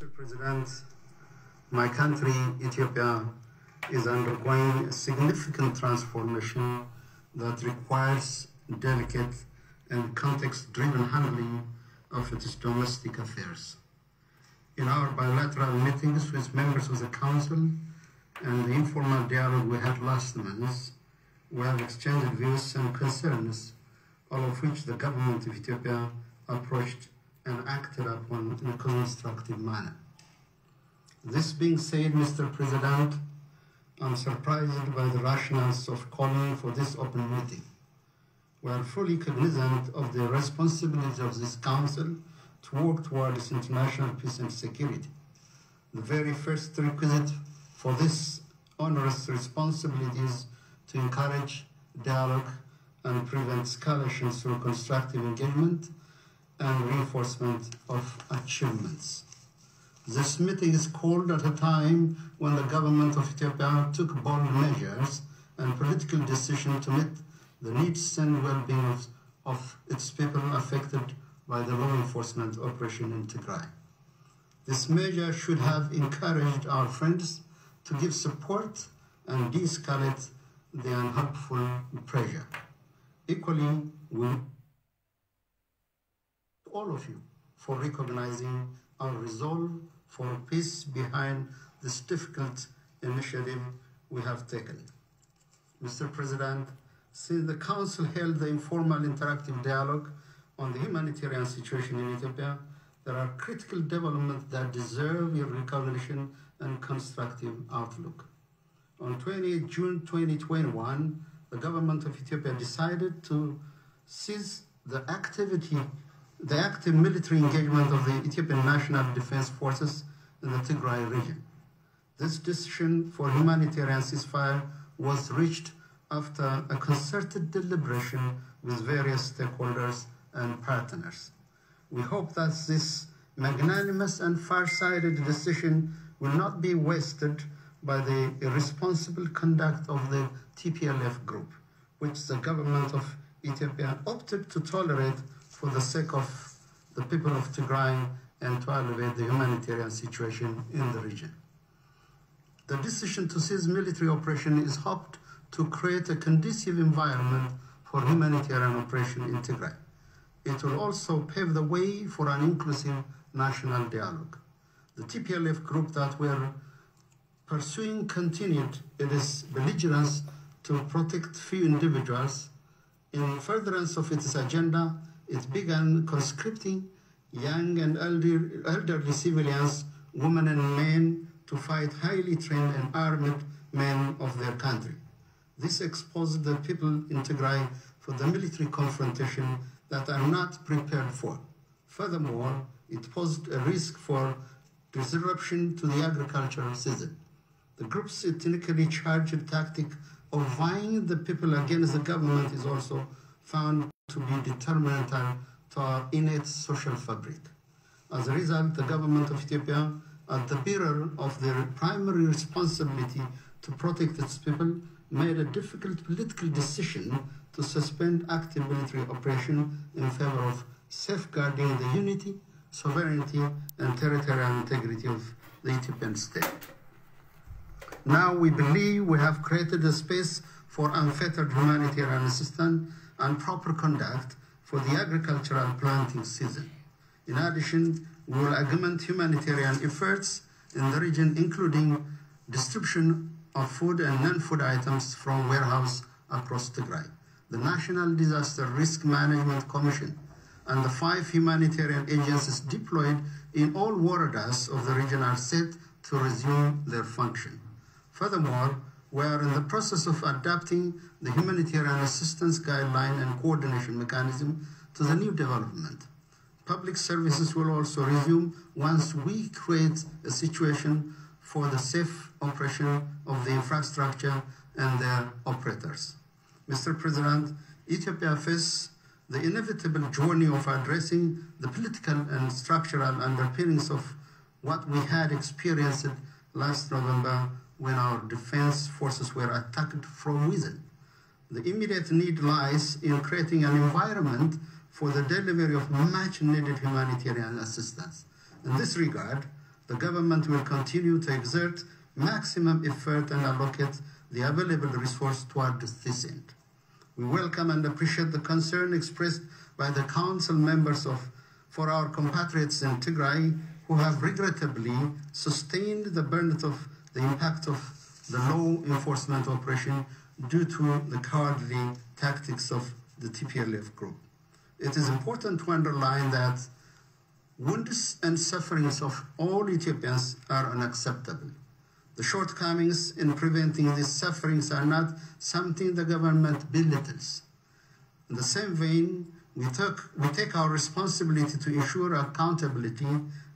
Mr. President, my country, Ethiopia, is undergoing a significant transformation that requires delicate and context-driven handling of its domestic affairs. In our bilateral meetings with members of the Council and the informal dialogue we had last month, we have exchanged views and concerns, all of which the government of Ethiopia approached and acted upon in a constructive manner. This being said, Mr. President, I'm surprised by the rationales of calling for this open meeting. We are fully cognizant of the responsibility of this Council to work towards international peace and security. The very first requisite for this onerous responsibility is to encourage dialogue and prevent escalation through constructive engagement and reinforcement of achievements. This meeting is called at a time when the government of Ethiopia took bold measures and political decisions to meet the needs and well-being of, of its people affected by the law enforcement operation in Tigray. This measure should have encouraged our friends to give support and de-escalate the unhelpful pressure. Equally, all of you for recognizing our resolve for peace behind this difficult initiative we have taken. Mr. President, since the Council held the informal interactive dialogue on the humanitarian situation in Ethiopia, there are critical developments that deserve your recognition and constructive outlook. On 28 June 2021, the government of Ethiopia decided to cease the activity, the active military engagement of the Ethiopian National Defense Forces in the Tigray region. This decision for humanitarian ceasefire was reached after a concerted deliberation with various stakeholders and partners. We hope that this magnanimous and far-sighted decision will not be wasted by the irresponsible conduct of the TPLF group, which the government of Ethiopia opted to tolerate for the sake of the people of Tigray and to elevate the humanitarian situation in the region. The decision to cease military operation is hoped to create a conducive environment for humanitarian operation in Tigray. It will also pave the way for an inclusive national dialogue. The TPLF group that were pursuing continued its belligerence to protect few individuals. In furtherance of its agenda, it began conscripting young and elder, elderly civilians, women and men, to fight highly trained and armed men of their country. This exposed the people in Tigray for the military confrontation that are not prepared for. Furthermore, it posed a risk for disruption to the agricultural season. The group's ethnically charged tactic of vying the people against the government is also found to be detrimental to our innate social fabric. As a result, the government of Ethiopia, at the bearer of their primary responsibility to protect its people, made a difficult political decision to suspend active military operation in favor of safeguarding the unity, sovereignty, and territorial integrity of the Ethiopian state. Now we believe we have created a space for unfettered humanitarian assistance and proper conduct for the agricultural planting season. In addition, we will augment humanitarian efforts in the region, including distribution of food and non-food items from warehouse across Tigray. The National Disaster Risk Management Commission and the five humanitarian agencies deployed in all woredas of the region are set to resume their function. Furthermore, we are in the process of adapting the humanitarian assistance guideline and coordination mechanism to the new development. Public services will also resume once we create a situation for the safe operation of the infrastructure and their operators. Mr. President, Ethiopia faces the inevitable journey of addressing the political and structural underpinnings of what we had experienced last November when our defense forces were attacked from within. The immediate need lies in creating an environment for the delivery of much needed humanitarian assistance. In this regard, The government will continue to exert maximum effort and allocate the available resource toward this end. We welcome and appreciate the concern expressed by the council members of for our compatriots in Tigray who have regrettably sustained the burden of the impact of the law enforcement operation due to the cowardly tactics of the TPLF group. It is important to underline that wounds and sufferings of all Ethiopians are unacceptable. The shortcomings in preventing these sufferings are not something the government belittles. In the same vein, we, took, we take our responsibility to ensure accountability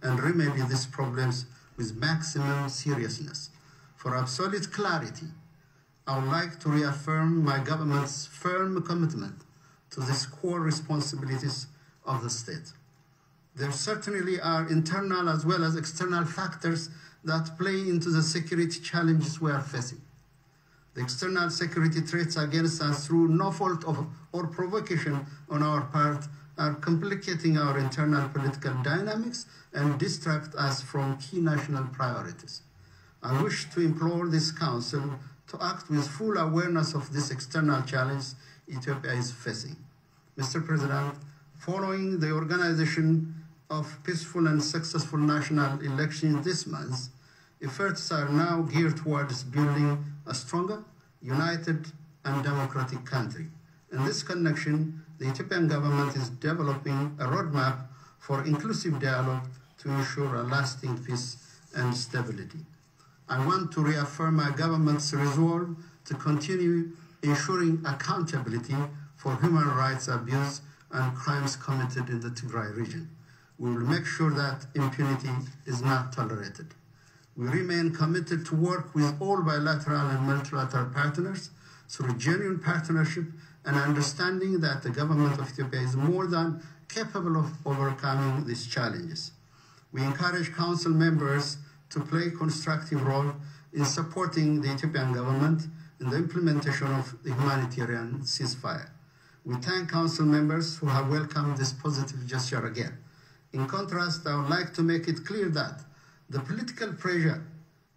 and remedy these problems with maximum seriousness. For absolute clarity, I would like to reaffirm my government's firm commitment to these core responsibilities of the state. There certainly are internal as well as external factors that play into the security challenges we are facing. The external security threats against us through no fault of, or provocation on our part are complicating our internal political dynamics and distract us from key national priorities. I wish to implore this Council to act with full awareness of this external challenge Ethiopia is facing. Mr. President, following the organization of peaceful and successful national elections this month, efforts are now geared towards building a stronger, united, and democratic country. In this connection, the Ethiopian government is developing a roadmap for inclusive dialogue to ensure a lasting peace and stability. I want to reaffirm my government's resolve to continue ensuring accountability for human rights abuse and crimes committed in the Tigray region. We will make sure that impunity is not tolerated. We remain committed to work with all bilateral and multilateral partners through genuine partnership and understanding that the government of Ethiopia is more than capable of overcoming these challenges. We encourage council members to play a constructive role in supporting the Ethiopian government in the implementation of the humanitarian ceasefire. We thank council members who have welcomed this positive gesture again. In contrast, I would like to make it clear that the political pressure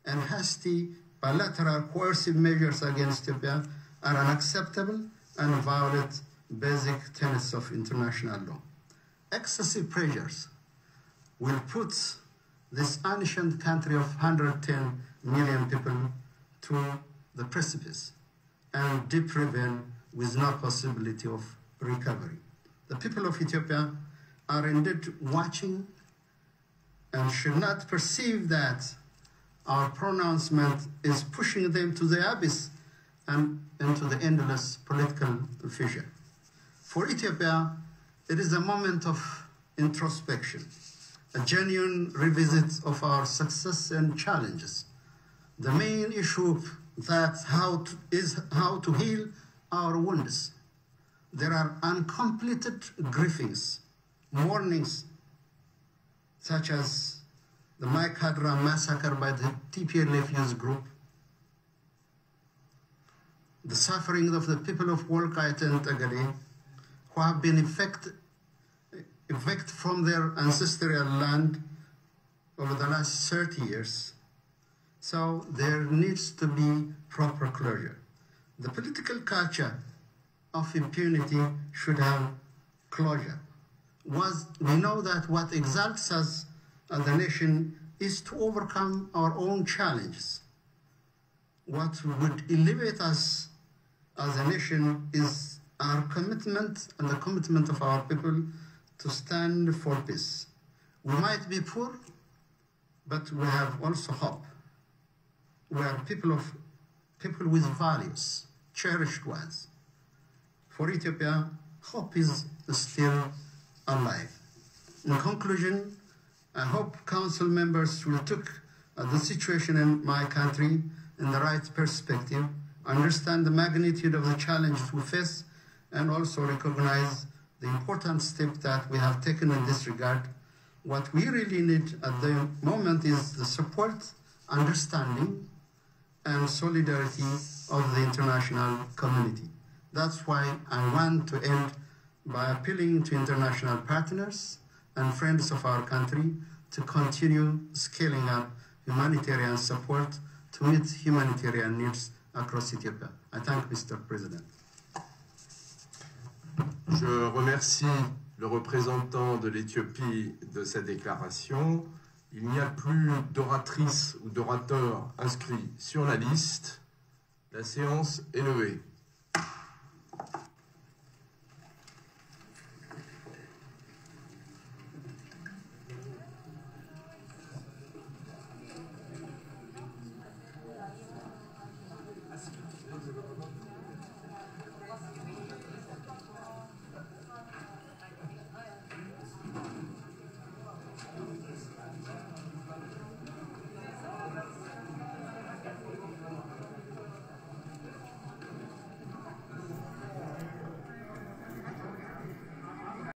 and hasty bilateral coercive measures against Ethiopia are unacceptable and violate basic tenets of international law. Excessive pressures will put this ancient country of 110 million people to the precipice and deep ravine with no possibility of recovery. The people of Ethiopia are indeed watching and should not perceive that our pronouncement is pushing them to the abyss and into the endless political fissure. For Ethiopia, it is a moment of introspection, a genuine revisit of our success and challenges. The main issue that how to, is how to heal our wounds. There are uncompleted griefings, mournings, such as the Maikadra massacre by the TPLF youth group, the suffering of the people of Wolkite and Tagali, who have been evicted from their ancestral land over the last 30 years. So there needs to be proper closure. The political culture of impunity should have closure. Was, we know that what exalts us as a nation is to overcome our own challenges. What would elevate us as a nation is our commitment and the commitment of our people to stand for peace. We might be poor, but we have also hope. We are people of people with values, cherished ones. For Ethiopia, hope is still alive. In conclusion, I hope council members will take uh, the situation in my country in the right perspective, understand the magnitude of the challenge we face, and also recognize the important step that we have taken in this regard. What we really need at the moment is the support, understanding, and solidarity of the international community. That's why I want to end by appealing to international partners and friends of our country to continue scaling up humanitarian support to meet humanitarian needs across Ethiopia. I. Je remercie le représentant de l'Éthiopie de cette déclaration. Il n'y a plus d'oratrices ou d'orateurs inscrits sur la liste. La séance est levée.